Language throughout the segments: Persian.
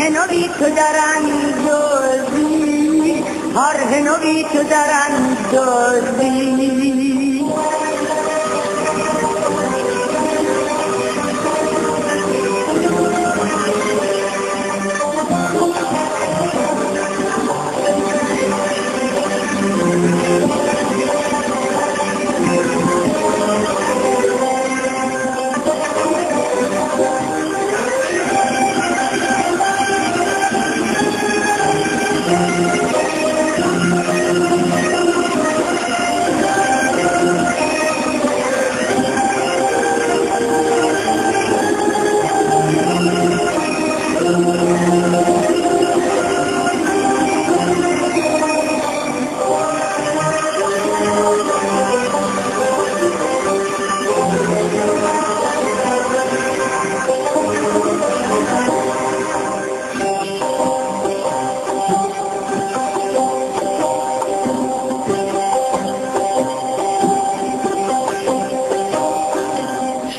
هنوی تو در اندازی هر هنوی تو در اندازی.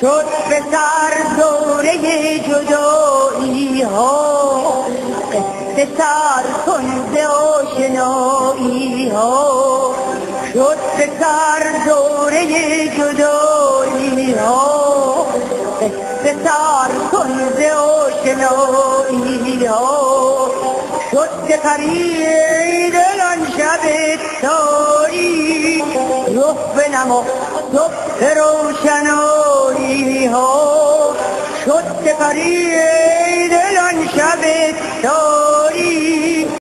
شد به سر دوره جدایی ها. به سر کن آشنایی ها. شد به سر دوره جدایی ها. به سر کن آشنایی ها. شد که پرید آن شب تاری رخ بنما صبح روشنایی پرید آن شب تاری